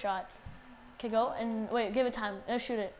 shot. Okay, go and wait. Give it time. No, shoot it.